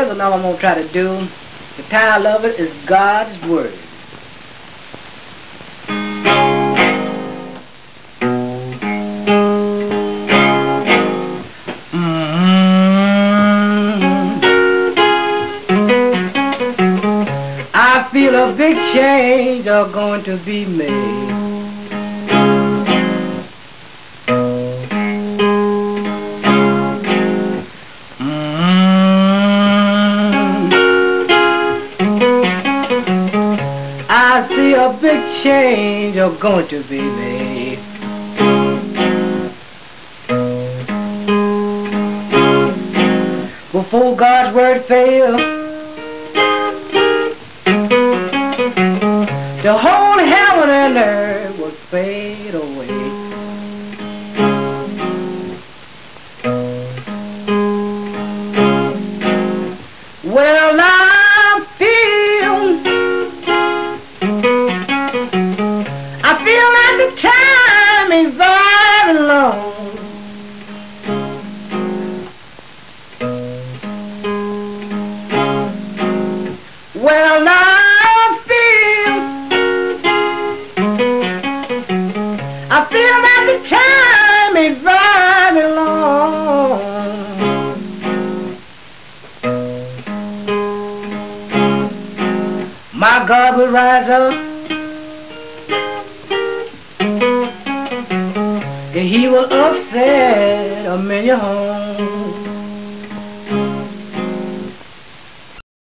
And all I'm going to try to do, the title of it is God's Word. Mm-hmm. I feel a big change are going to be made. I see a big change are going to be made. Before God's word fails, the whole heaven and earth will fade away. Time ain't very long. Well, I feel, I feel like the time ain't very long. My God will rise up. And he will upset a million homes.